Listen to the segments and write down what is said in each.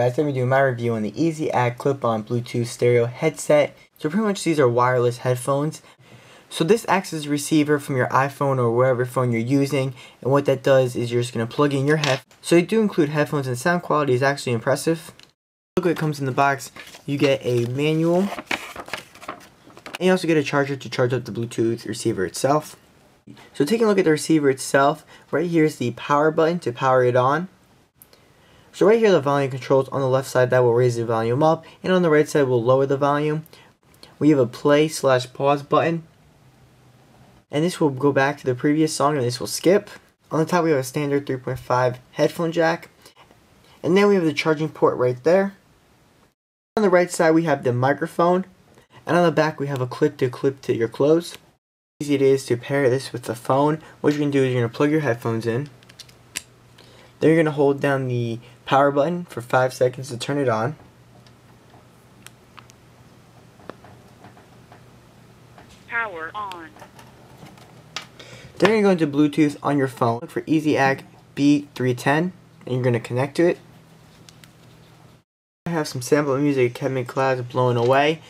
Guys, to be doing my review on the EasyAcc clip-on Bluetooth stereo headset. So pretty much these are wireless headphones. So this acts as a receiver from your iPhone or whatever phone you're using. And what that does is you're just going to plug in your head. So they do include headphones and sound quality is actually impressive. Look what comes in the box. You get a manual. And you also get a charger to charge up the Bluetooth receiver itself. So taking a look at the receiver itself, right here is the power button to power it on. So right here the volume controls on the left side that will raise the volume up and on the right side will lower the volume. We have a play slash pause button and this will go back to the previous song and this will skip. On the top we have a standard 3.5 headphone jack and then we have the charging port right there. On the right side we have the microphone and on the back we have a clip to clip to your clothes. Easy it is to pair this with the phone. What you're going to do is you're going to plug your headphones in. Then you're going to hold down the power button for 5 seconds to turn it on. Power on. Then you're going to Bluetooth on your phone. Look for EasyAcc B310 and you're going to connect to it. I have some sample music Kevin Clouds Blowing Away.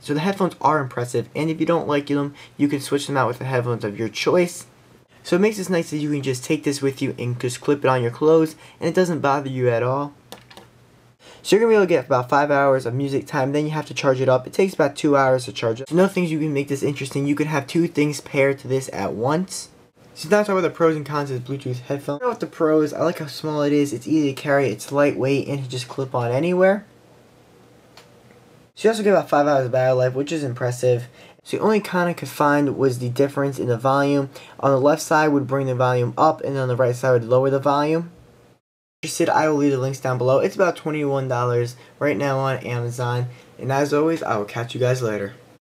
So the headphones are impressive and if you don't like them, you can switch them out with the headphones of your choice. So it makes it nice that you can just take this with you and just clip it on your clothes and it doesn't bother you at all. So you're going to be able to get about 5 hours of music time, then you have to charge it up. It takes about 2 hours to charge it. So another things you can make this interesting, you can have two things paired to this at once. So now talk about the pros and cons of Bluetooth headphones. With the pros, I like how small it is, it's easy to carry, it's lightweight, and you just clip on anywhere. So you also get about 5 hours of battery life, which is impressive. So the only con I could find was the difference in the volume. On the left side would bring the volume up, and on the right side would lower the volume interested, I will leave the links down below. It's about $21 right now on Amazon. And as always, I will catch you guys later.